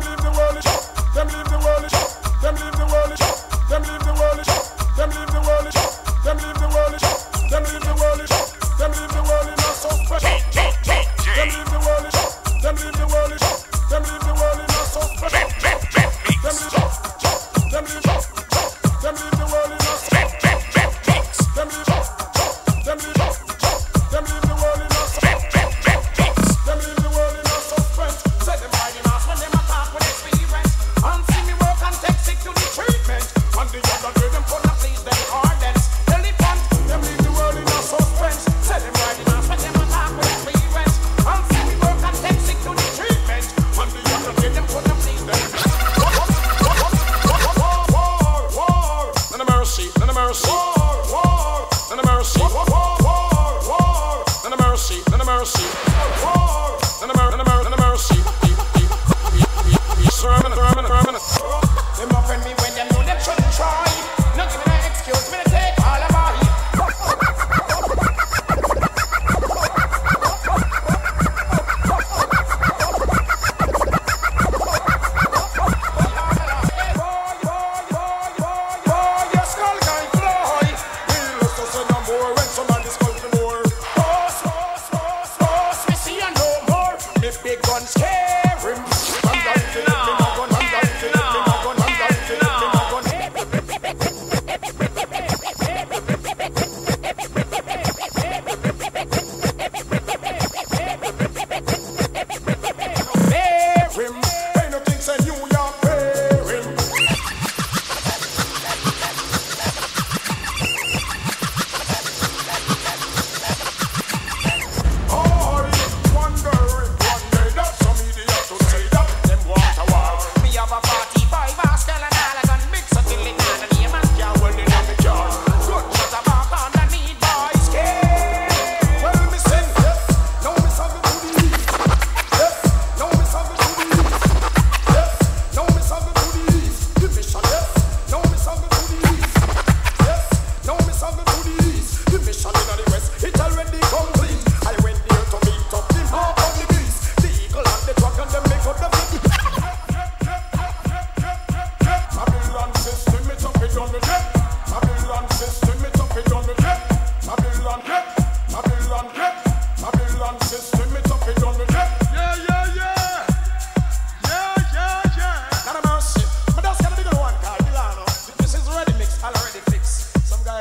them leave the What? All already fixed. Some guy